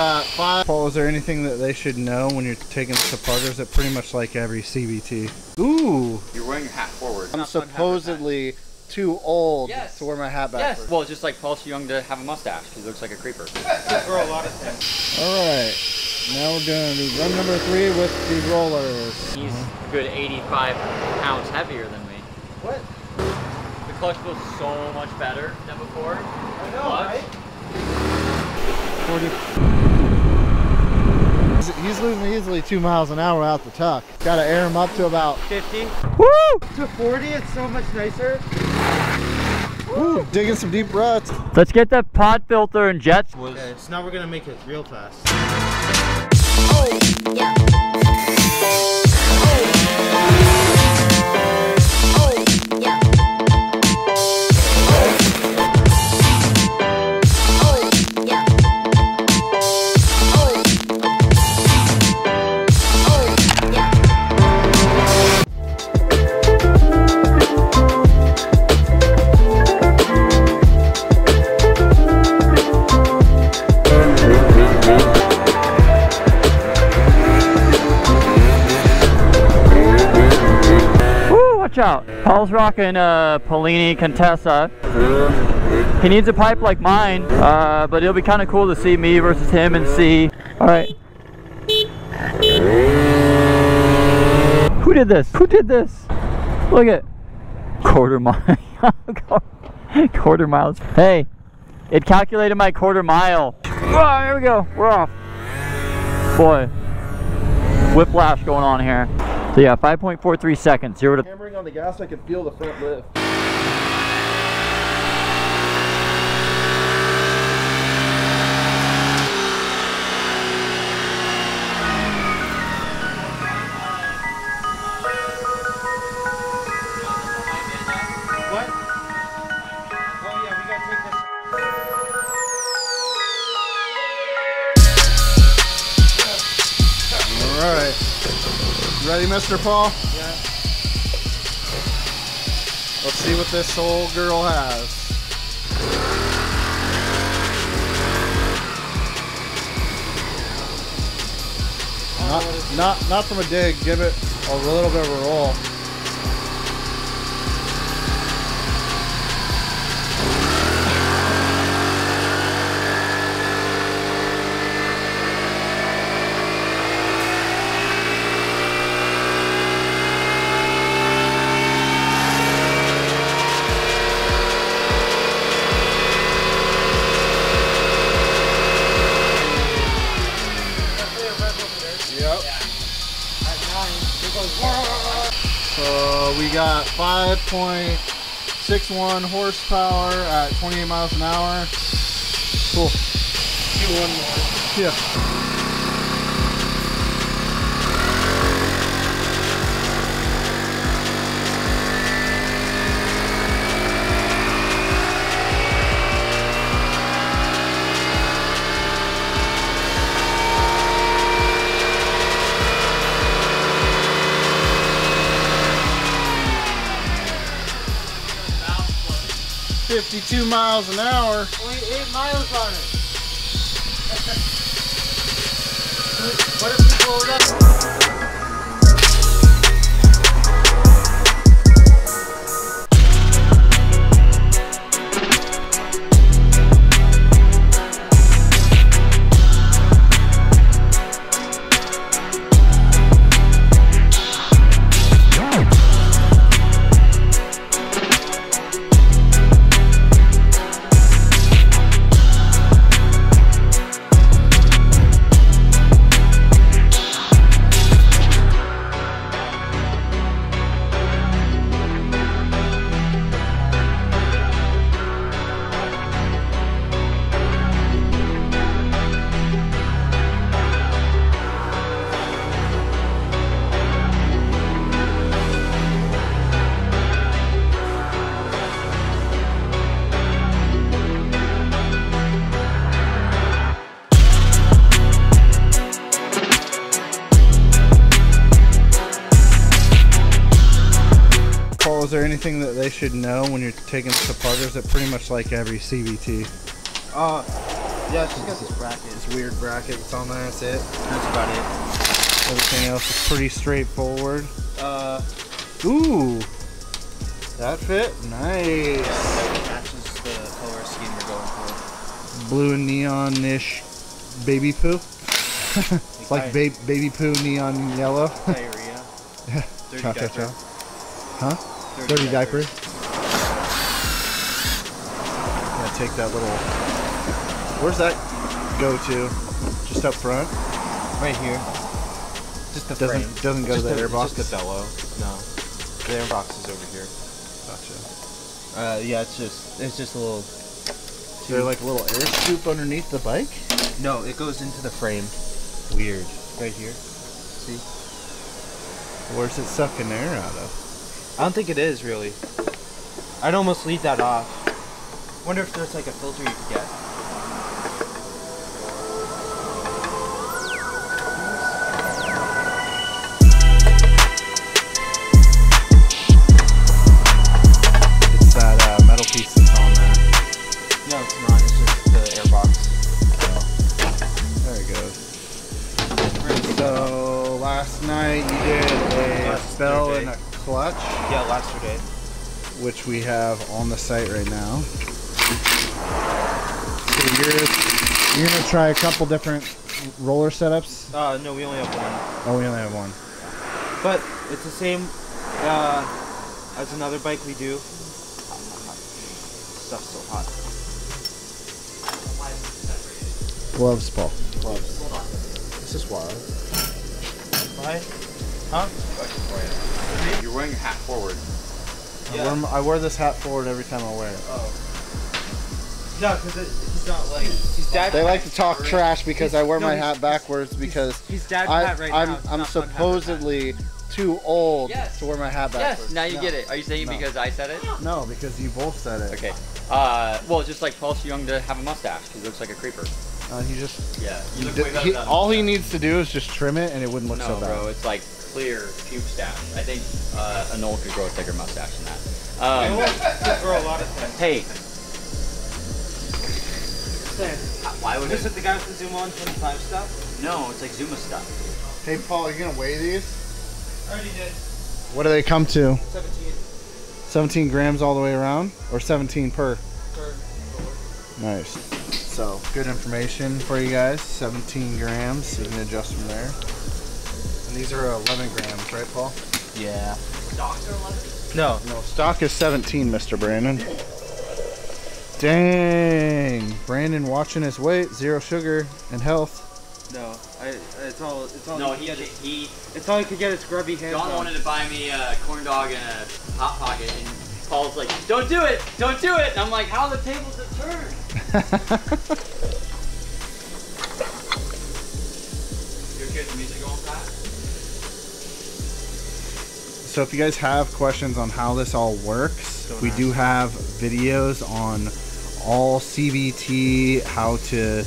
got five. Paul, is there anything that they should know when you're taking this apart? Or is it pretty much like every CVT? Ooh. You're wearing your hat forward. I'm supposedly too old Yes. to wear my hat backwards. Yes. Well, just like Paul Young to have a mustache. He looks like a creeper. For a lot of things. All right. Now we're gonna do run number three with the rollers. He's a good 85 pounds heavier than me. What? The clutch feels so much better than before. I know, What? right? 40. He's- He's losing easily two miles an hour out the tuck. Got to air him up to about 50. woo, To 40, it's so much nicer. woo, digging some deep ruts. Let's get the pod filter and jets. Okay, so now we're gonna make it real fast. Oh, woo, oh, oh. Paul's rocking a Polini Contessa. He needs a pipe like mine, uh, but it'll be kind of cool to see me versus him and see. All right. Who did this? Who did this? Look at quarter mile. quarter miles. Hey, it calculated my quarter mile. Oh, here we go. We're off. Boy, whiplash going on here. So yeah, 5.43 seconds. Zero to Hammering on the gas, I can feel the front lift. What? Oh yeah, we gotta take this. All right. Ready, Mr. Paul? Yeah. Let's see what this old girl has. Not, not, not from a dig. Give it a little bit of a roll. Got 5.61 horsepower at 28 miles an hour. Cool. Do one more. Yeah. Fifty-two miles an hour. Only eight miles on it. what if we blow it up? Anything that they should know when you're taking this apart? Is it pretty much like every CVT? Uh, Yeah, she's got this bracket. This weird bracket that's on there. That's it. That's about it. Everything else is pretty straightforward. Uh, Ooh, that fit nice. that matches the color scheme we're going for. Blue and neon-ish baby poo. it's like ba- baby poo neon yellow. Diarrhea. Dirty Cha -cha -cha. Huh? Dirty diaper. Yeah, take that little. Where's that go to? Just up front. Right here. Just the Doesn't frame. doesn't go just to the the, airbox. Just the bellow. No. The airbox is over here. Gotcha. Uh, yeah, it's just it's just a little. Is there like a little air scoop underneath the bike? No, it goes into the frame. Weird. Right here. See? Where's it sucking air out of? I don't think it is really. I'd almost leave that off. Wonder if there's like a filter you could get. And a clutch, Yeah, last day. which we have on the site right now. So you're you're gonna try a couple different roller setups. Uh, no, we only have one. Oh, we only have one. But it's the same uh, as another bike we do. Stuff's so hot. Gloves, Paul. Gloves. This is wild. Why? Huh? You're wearing your hat forward. Yeah. I, wear, m- I wear this hat forward every time I wear it. Oh. No, because he's not like he's dad. They like to talk trash because I wear No, my hat backwards because He's dad I, hat right I'm, now. I'm not fun supposedly too old Yes. to wear my hat backwards. Yes, now you No. get it. Are you saying No. because I said it? No, because you both said it. Okay. Uh, well, just like Paul's too young to have a mustache because he looks like a creeper. Uh, he just Yeah. You look d- way he- all he needs to do is just trim it, and it wouldn't look No, so bad. No, bro, it's like clear puke stash. I think uh, a Noel could grow a thicker mustache than that. Um, that. For a lot of things. hey, why would Is it? it the guy with the Zoom on 25 stuff? No, it's like Zuma stuff. Hey, Paul, you gonna weigh these? I already did. What do they come to? 17 17 grams all the way around, or 17 per? for Nice. So good information for you guys. 17 grams. You can adjust from there. And these are 11 grams, right, Paul? Yeah. Doctor No. No, stock is 17, Mr. Brandon. Dang. Brandon watching his weight, zero sugar and health. No. I. It's all. It's all. No, he he, could get. he, It's all he could get his grubby hands John on. wanted to buy me a corn dog and a hot pocket, and Paul's like, "Don't do it, don't do it." And I'm like, "How the tables have turned." You okay with the music going fast? So if you guys have questions on how this all works, Don't we ask. do have videos on all CVT, how to,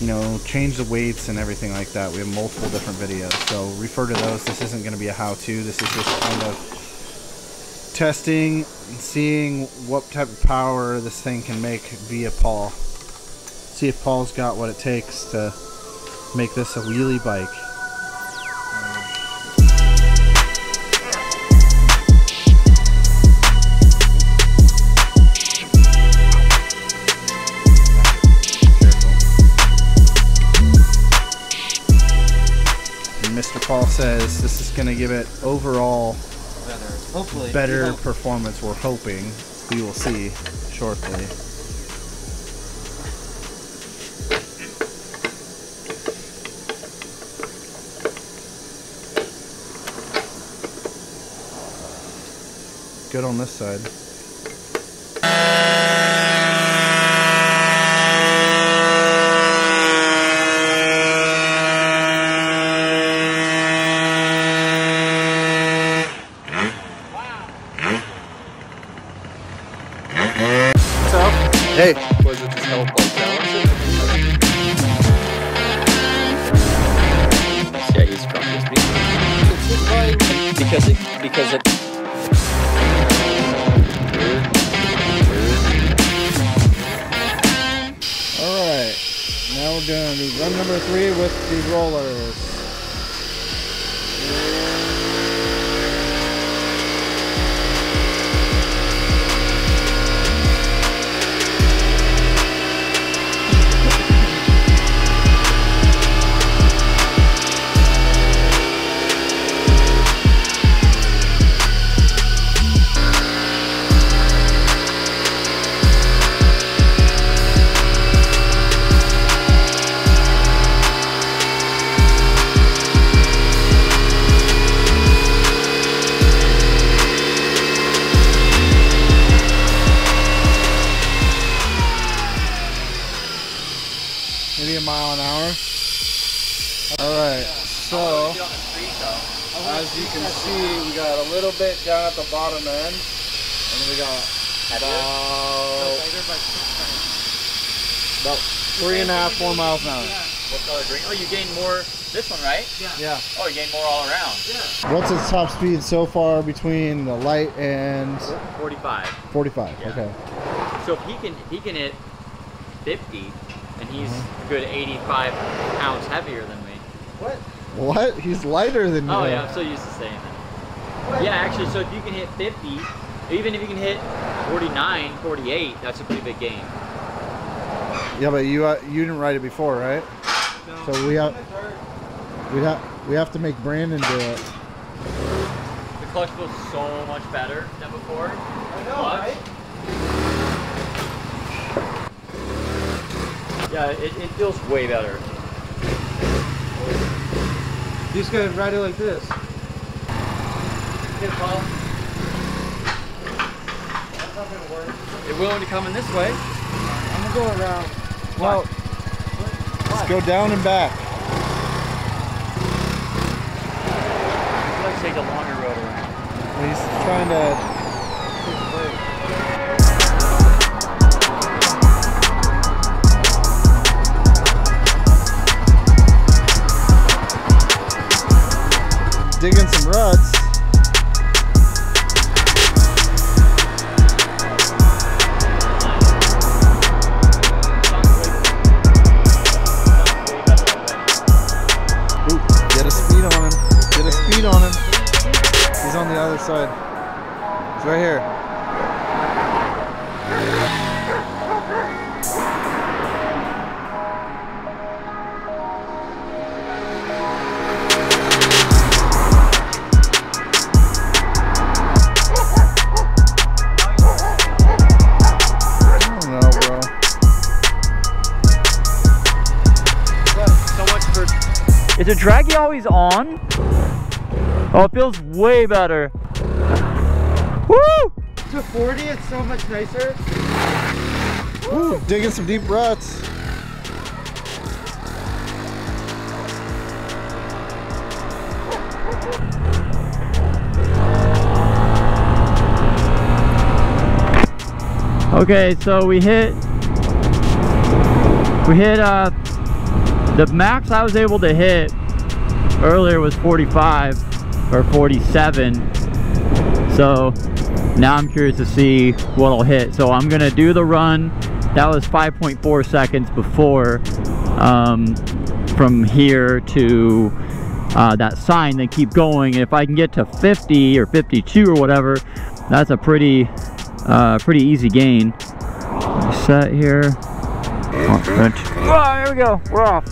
you know, change the weights and everything like that. We have multiple different videos, so refer to those. This isn't going to be a how-to. This is just kind of testing and seeing what type of power this thing can make via Paul. See if Paul's got what it takes to make this a wheelie bike. This is going to give it overall better. Hopefully. better hope. performance. We're hoping we will see shortly. Good on this side. a mile an hour. Alright, so as you can see, we got a little bit down at the bottom end, and we got about, about three and a half, four miles an hour. What color green? Oh, you gained more this one, right? Yeah. Yeah. Oh, you gained more all around. Yeah. What's its top speed so far between the light and? 45. 45. Yeah. Okay. So if he can, he can hit 50 and he's Mm-hmm. a good 85 pounds heavier than me. What? What? He's lighter than you. Oh yeah, I'm so used to saying that. Yeah, actually, so if you can hit 50, even if you can hit 49, 48, that's a pretty big gain. Yeah, but you uh, you didn't ride it before, right? So we have we have we have to make Brandon do it. The clutch feels so much better than before. I know, right? Yeah, it, it feels way better. These guys ride it like this. Get a ball. You're willing to come in this way? I'm gonna go around. Well, let's go down and back. Let's take the longer road around. He's trying to. Digging some ruts. Ooh, get a speed on him. Get a speed on him. He's on the other side. He's right here. The Dragy always on? Oh, it feels way better. Woo! To 40, it's so much nicer. Ooh, digging some deep ruts. Okay, so we hit we hit uh the max I was able to hit earlier was 45 or 47. So now I'm curious to see what I'll hit. So I'm gonna do the run. That was 5.4 seconds before um, from here to uh, that sign. Then keep going. If I can get to 50 or 52 or whatever, that's a pretty uh, pretty easy gain. Set here. Oh. Oh, here we go. We're off.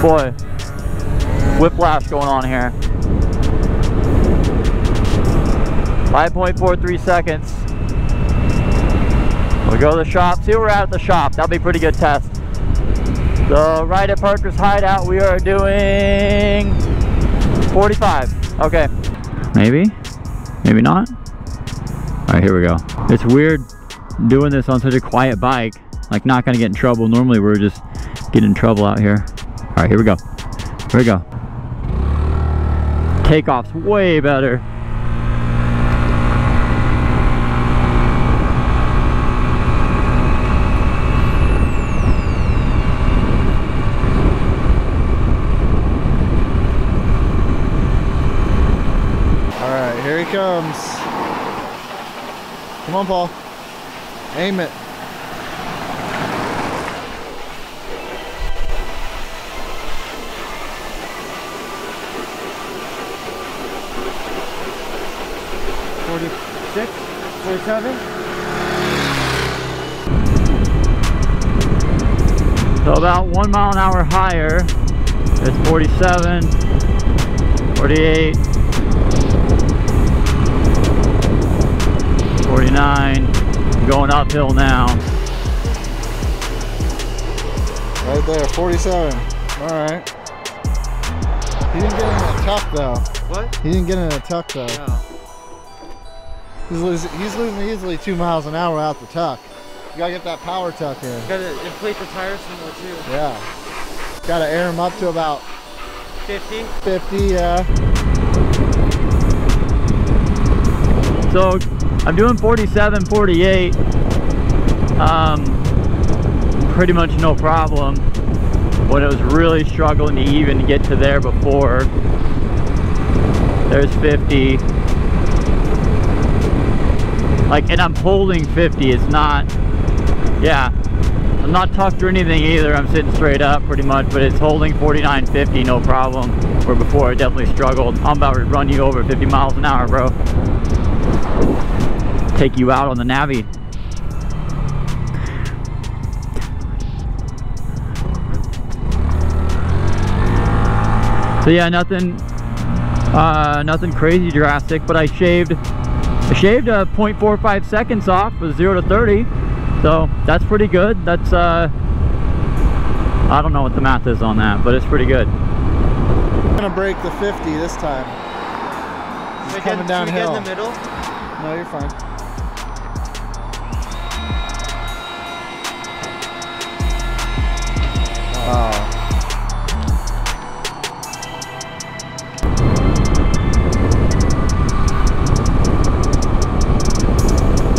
Boy, whiplash going on here. 5.43 seconds. We'll go to the shop, see where we're at the shop. That'll be a pretty good test. So right at Parker's Hideout, we are doing 45. Okay. Maybe, maybe not. All right, here we go. It's weird doing this on such a quiet bike. Like not gonna get in trouble. Normally we're just getting in trouble out here. All right, here we go. Here we go. Takeoff's way better. All right, here he comes. Come on, Paul. Aim it. 46, 47. So about one mile an hour higher, it's 47, 48, 49, going uphill now. Right there, 47. All right. He didn't get in a tuck though. What? He didn't get in a tuck though. No. He's losing, he's losing easily two miles an hour out the tuck. You gotta get that power tuck in. Gotta inflate the tires some more too. Yeah. Gotta air him up to about 50. 50, yeah. So I'm doing 47, 48. Um, pretty much no problem. When it was really struggling to even get to there before. There's 50. Like, and I'm holding 50. It's not, yeah. I'm not tucked or anything either. I'm sitting straight up pretty much, but it's holding 49.50, no problem. Where before I definitely struggled. I'm about to run you over 50 miles an hour, bro take you out on the Navi. So yeah, nothing, uh, nothing crazy drastic, but I shaved, I shaved uh, 0.45 seconds off with zero to 30. So that's pretty good. That's, uh, I don't know what the math is on that, but it's pretty good. I'm gonna break the 50 this time. He's Should coming get, should get downhill. in the middle? No, you're fine.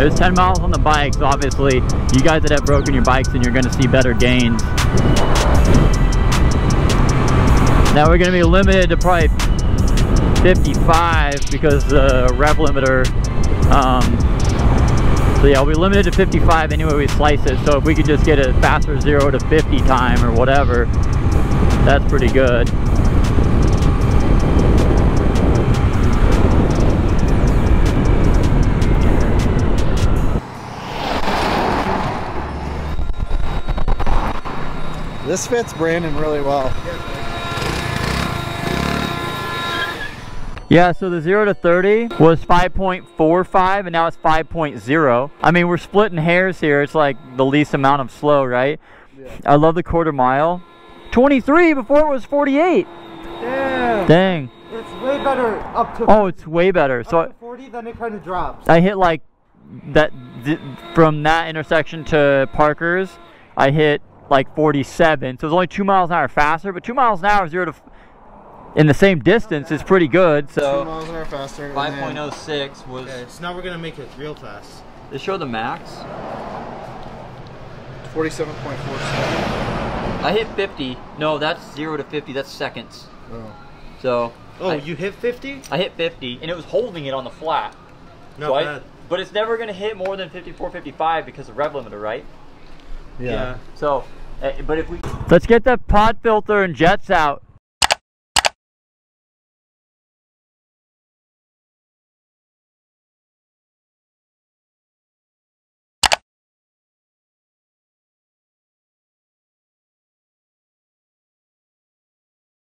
There's 10 miles on the bikes, obviously. You guys that have broken your bikes and you're gonna see better gains. Now we're gonna be limited to probably 55 because the rev limiter, um, so yeah, we'll be limited to 55 anyway we slice it. So if we could just get a faster zero to 50 time or whatever, that's pretty good. This fits Brandon really well. Yeah, so the 0 to 30 was 5.45 and now it's 5.0. I mean, we're splitting hairs here. It's like the least amount of slow, right? Yeah. I love the quarter mile. 23 before it was 48. Yeah. Dang. It's way better up to, Oh, it's way better. So to 40, then it kind of drops. I hit like that th- from that intersection to Parker's. I hit like 47. So it's only two miles an hour faster, but two miles an hour, zero to f- in the same distance is pretty good. Two So miles an hour faster. 5.06 was. Okay, so now we're gonna make it real fast. They show the max. 47.47. I hit 50. No, that's 0 to 50. That's seconds. Oh. So Oh, I, you hit 50? I hit 50 and it was holding it on the flat. Not So I- but it's never going to hit more than 54, 55 because of rev limiter, right? Yeah. So, uh, but if we let's get that pod filter and jets out